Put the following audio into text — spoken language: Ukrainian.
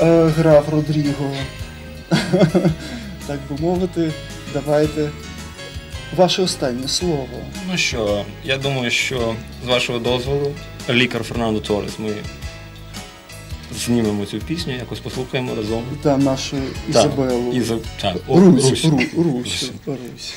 е, грав Родріго. Так би мовити, давайте ваше останнє слово. Ну що, я думаю, що з вашого дозволу, лікар Фернандо Торес, ми знімемо цю пісню, якось послухаємо разом. Та нашу Ізабелу. Ізаб- Так, о, Русь, Русь. Ру- Русь, Русь. Русь.